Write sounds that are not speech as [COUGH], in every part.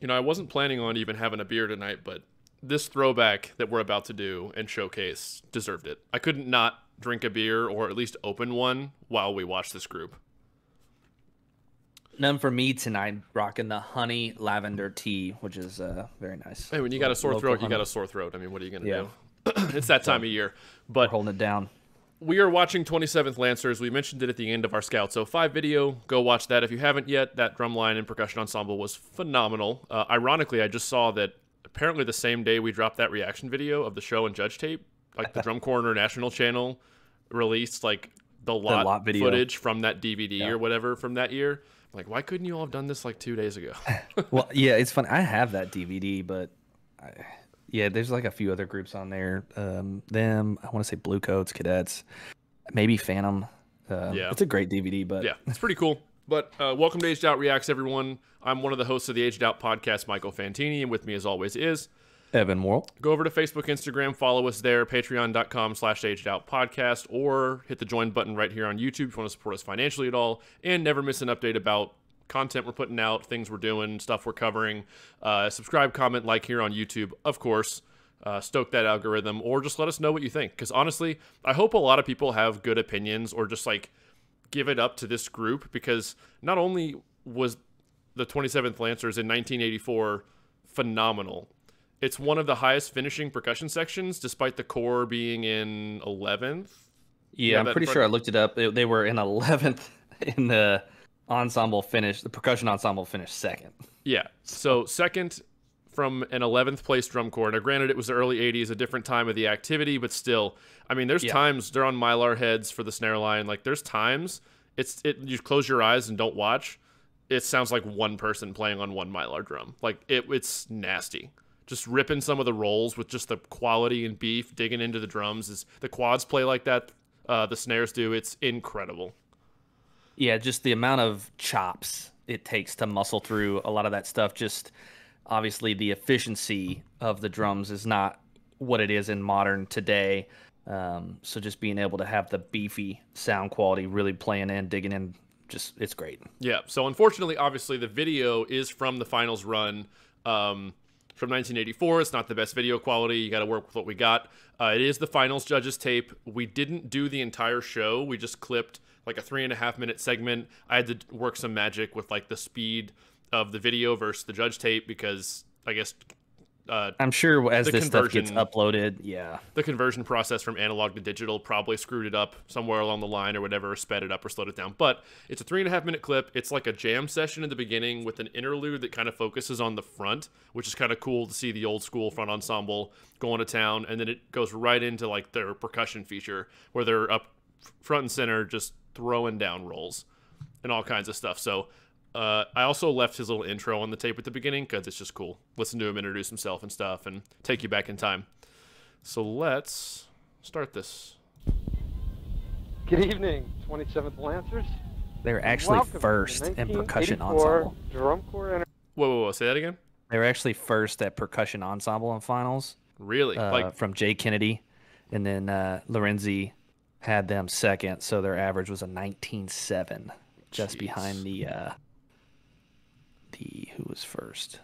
You know, I wasn't planning on even having a beer tonight, but this throwback that we're about to do and showcase deserved it. I couldn't not drink a beer or at least open one while we watch this group. None for me tonight. Rocking the honey lavender tea, which is uh, very nice. Hey, when you got a sore Local throat, you got a sore throat. I mean, what are you gonna Yeah. do? [COUGHS] it's that time of year. We're But holding it down. We are watching 27th Lancers. We mentioned it at the end of our Scout So 5 video. Go watch that if you haven't yet. That drumline and percussion ensemble was phenomenal. Uh, ironically, I just saw that apparently the same day we dropped that reaction video of the show and judge tape, like the [LAUGHS] Drum Corps International channel released like the lot, lot video. footage from that DVD Yeah. or whatever from that year. I'm like, why couldn't you all have done this like two days ago? [LAUGHS] Well, yeah, it's fun. I have that DVD, but I, yeah, there's like a few other groups on there. Um, them, I want to say Bluecoats, Cadets, maybe Phantom. Um, Yeah. it's a great DVD, but yeah, it's pretty cool. But uh, welcome to Aged Out Reacts, everyone. I'm one of the hosts of the Aged Out podcast, Michael Fantini, and with me, as always, is Evan Worrell. go over to Facebook, Instagram, follow us there, patreon.com slash aged out podcast, or hit the join button right here on YouTube if you want to support us financially at all, and never miss an update about content we're putting out, things we're doing, stuff we're covering. Uh, subscribe, comment, like here on YouTube, of course. Uh, stoke that algorithm, or just let us know what you think. Because honestly, I hope a lot of people have good opinions, or just like give it up to this group because not only was the 27th Lancers in 1984 phenomenal, it's one of the highest finishing percussion sections, despite the corps being in 11th. Yeah, I'm pretty sure I looked it up. They, they were in 11th [LAUGHS] in the ensemble finished, The percussion ensemble finished second. Yeah. So second from an 11th place drum corps. Now, granted, it was the early 80s, a different time of the activity, but still, I mean, there's Yeah. times they're on mylar heads for the snare line. Like, there's times it's it. You close your eyes and don't watch. It sounds like one person playing on one mylar drum. Like it, it's nasty. Just ripping some of the rolls with just the quality and beef, digging into the drums. Is the quads play like that? Uh, the snares do. It's incredible. Yeah, just the amount of chops it takes to muscle through a lot of that stuff. Just obviously the efficiency of the drums is not what it is in modern today. Um, so just being able to have the beefy sound quality really playing in, digging in, just it's great. Yeah. So unfortunately, obviously, the video is from the finals run um, from 1984. It's not the best video quality. You got to work with what we got. Uh, it is the finals judges tape. We didn't do the entire show. We just clipped like a three and a half minute segment. I had to work some magic with like the speed of the video versus the judge tape because I guess uh, I'm sure as The this stuff gets uploaded, yeah, the conversion process from analog to digital probably screwed it up somewhere along the line or whatever, or sped it up or slowed it down. But it's a three and a half minute clip. It's like a jam session in the beginning with an interlude that kind of focuses on the front, which is kind of cool to see the old school front ensemble going to town. And then it goes right into like their percussion feature where they're up front and center just throwing down rolls and all kinds of stuff. So uh, I also left his little intro on the tape at the beginning because it's just cool. Listen to him introduce himself and stuff and take you back in time. So let's start this. Good evening, 27th Lancers. they're actually Welcome first in percussion ensemble. Drum Corps Inter- Whoa, whoa, whoa! Say that again. They were actually first at percussion ensemble in finals. Really? uh, like, from Jay Kennedy, and then uh, Lorenzi had them second, so their average was a 19.7, just behind the uh, the who was first.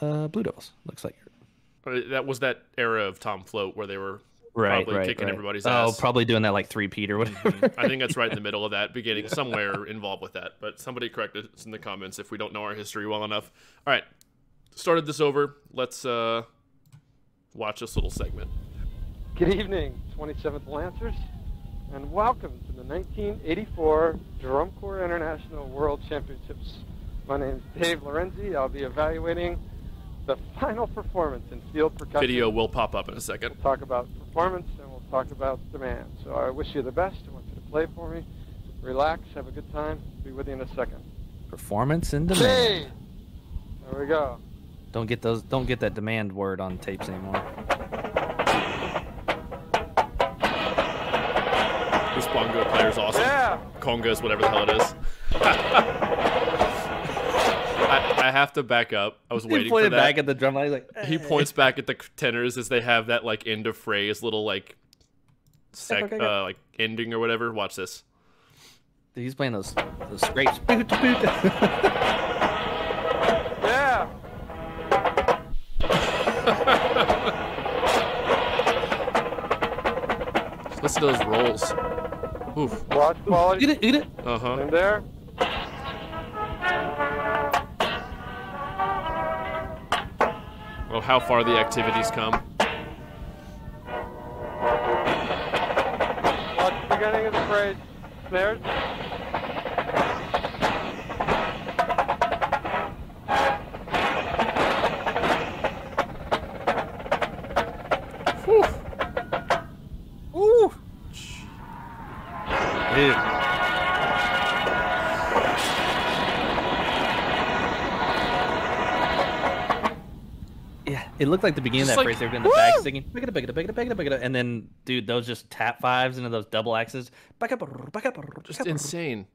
Uh, Blue Devils looks like. uh, that was that era of Tom Float where they were Right, probably right, kicking right. everybody's oh, ass. probably doing that like three Pete or whatever. I think that's right in the [LAUGHS] middle of that beginning, somewhere involved with that. But somebody correct us in the comments if we don't know our history well enough. All right, started this over. Let's uh, watch this little segment. Good evening, 27th Lancers, and welcome to the 1984 Drum Corps International World Championships. My name is Dave Lorenzi. I'll be evaluating the final performance in field percussion. Video will pop up in a second. We'll talk about performance and we'll talk about demand. So I wish you the best. I want you to play for me. Relax, have a good time. Be with you in a second. Performance and Hey! demand. There we go. Don't get those. Don't get that demand word on tapes anymore. This bongo player's awesome. Yeah! Congas, whatever the hell it is. [LAUGHS] I, I have to back up. I was He waiting for pointed that. back at the drum line. He's like, he points back at the tenors as they have that like end of phrase little like sec Okay, okay. uh like ending or whatever. Watch this. He's playing those those scrapes. Boot, boot. [LAUGHS] Yeah! Yeah. [LAUGHS] Listen to those rolls. Oof. Watch quality. Eat it, eat it. Uh huh. In there. How far the activities come. Watch the beginning of the phrase. Snares. Ooh. Dude. Yeah, it looked like the beginning of that like, phrase they were doing the bag singing, pick it up, pick it up, pick it up, pick it up, pick it up, and then, dude, those just tap fives into those double axes, Back up, back up, Just insane.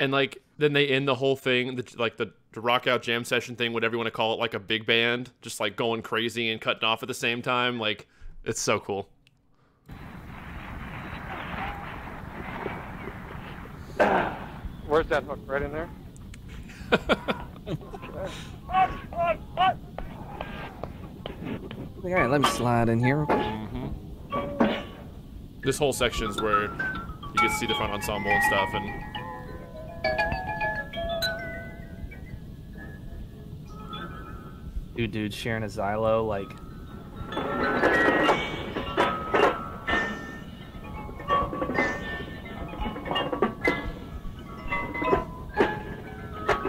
And like then they end the whole thing, the, like the, the rock out jam session thing, whatever you want to call it, like a big band, just like going crazy and cutting off at the same time. Like it's so cool. Where's that hook? Right in there. [LAUGHS] All right, let me slide in here. Mm-hmm. This whole section is where you get to see the front ensemble and stuff, and Dude, dude, sharing a Xylo, like,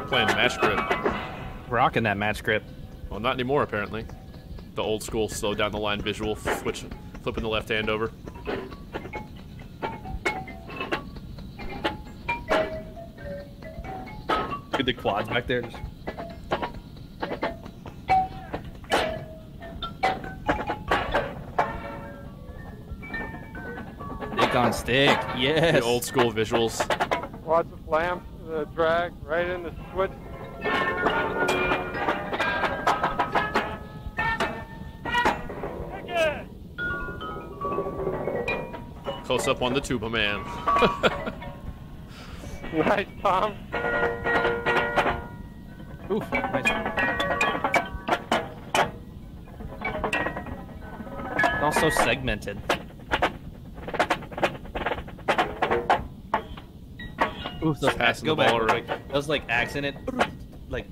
playing match grip. rocking that match grip. Well, not anymore apparently. The old school slow down the line visual, switch, flipping the left hand over. Look at the quads back there. Just... Stick on stick, yes. The old school visuals. Watch the flam, the uh, drag right in the switch. Close up on the tuba man. [LAUGHS] Nice, Tom. Oof, nice. Also segmented. Oof, those Passing go back ball real around. quick. Those like accented, like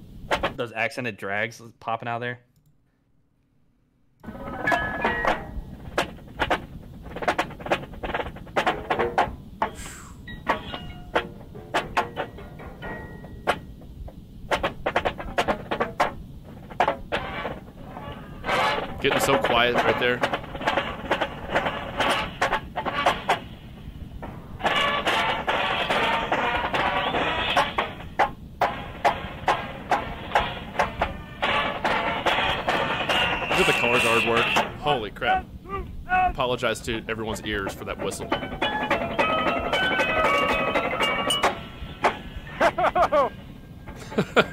those accented drags popping out there. Getting so quiet right there. Look at the color guard work. Holy crap. Apologize to everyone's ears for that whistle. [LAUGHS]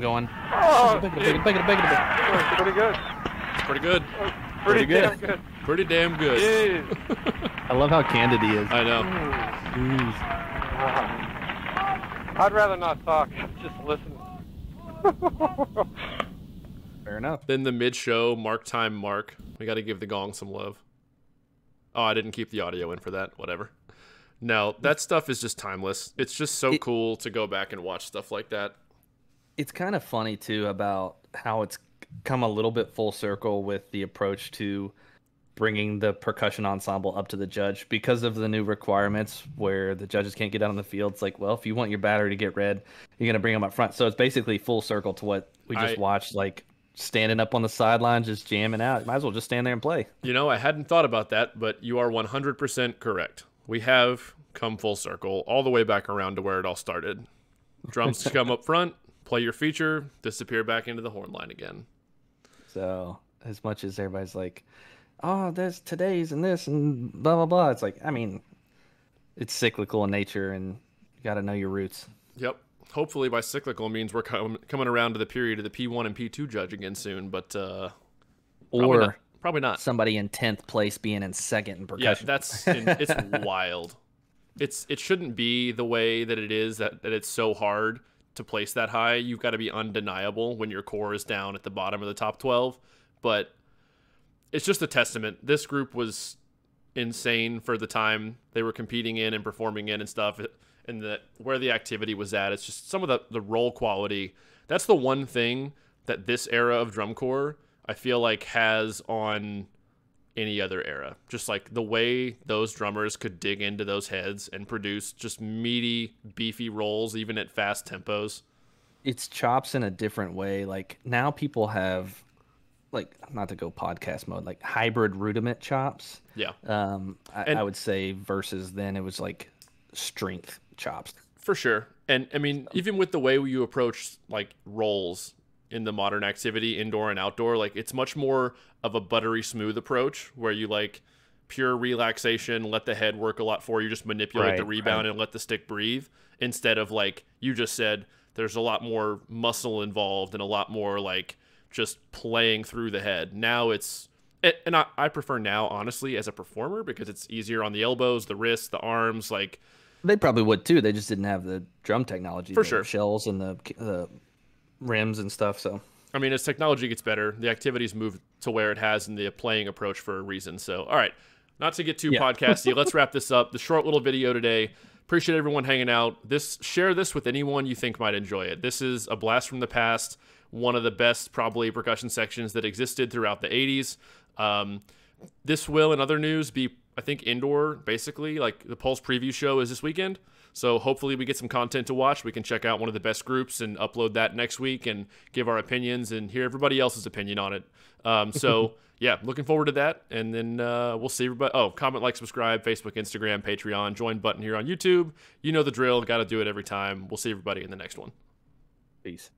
drum to going. Oh, pretty good. Pretty good. Pretty, Pretty good. damn good. Pretty damn good. Jeez. [LAUGHS] I love how candid he is. I know. Mm. Um, I'd rather not talk. [LAUGHS] Just listen. [LAUGHS] Fair enough. Then the mid show mark time mark. We got to give the gong some love. Oh, I didn't keep the audio in for that. Whatever. No, that stuff is just timeless. It's just so It- cool to go back and watch stuff like that. It's kind of funny too about how it's come a little bit full circle with the approach to bringing the percussion ensemble up to the judge because of the new requirements where the judges can't get out on the field. It's like, well, if you want your battery to get red, you're going to bring them up front. So it's basically full circle to what we just I- watched, like standing up on the sideline, just jamming out. Might as well just stand there and play. You know, I hadn't thought about that, but you are 100% correct. We have come full circle all the way back around to where it all started. Drums to come up front, play your feature, disappear back into the horn line again. So as much as everybody's like, "Oh, there's today's and this and blah blah blah," it's like, I mean, it's cyclical in nature, and you got to know your roots. Yep. Hopefully, by cyclical means we're com- coming around to the period of the P1 and P2 judge again soon, but uh, probably Or not. Probably not. somebody in tenth place being in second in Yeah, percussion. that's [LAUGHS] in, it's wild. it's it shouldn't be the way that it is that, that it's so hard to place that high. You've got to be undeniable when your corps is down at the bottom of the top 12. But it's just a testament. This group was insane for the time they were competing in and performing in and stuff and the where the activity was at. It's just some of the, the roll quality. That's the one thing that this era of drum corps I feel like has on any other era. Just like the way those drummers could dig into those heads and produce just meaty, beefy rolls, even at fast tempos. It's chops in a different way. Like now people have like not to go podcast mode, like hybrid rudiment chops. Yeah. Um I, And- I would say versus then it was like strength chops. For sure. And I mean, even with the way you approach like rolls in the modern activity, indoor and outdoor, like it's much more of a buttery smooth approach where you like pure relaxation, let the head work a lot for you, just manipulate the rebound right. and let the stick breathe instead of like you just said there's a lot more muscle involved and a lot more like just playing through the head. Now it's and- I, I prefer now honestly as a performer because it's easier on the elbows, the wrists, the arms, like They probably would too. They just didn't have the drum technology For sure. Shells and the the rims and stuff. So I mean, as technology gets better, the activities move to where it has in the playing approach for a reason. So, all right, not to get too Yeah. [LAUGHS] podcasty, let's wrap this up. The short little video today. Appreciate everyone hanging out. This share this with anyone you think might enjoy it. This is a blast from the past. One of the best probably percussion sections that existed throughout the 80s. Um, this will, in other news, be I think indoor basically. Like the Pulse preview show is this weekend. So hopefully we get some content to watch. We can check out one of the best groups and upload that next week and give our opinions and hear everybody else's opinion on it. Um, so [LAUGHS] yeah, looking forward to that. And then uh, we'll see everybody. Oh, comment, like, subscribe, Facebook, Instagram, Patreon, join button here on YouTube. You know the drill. Got to do it every time. We'll see everybody in the next one. peace.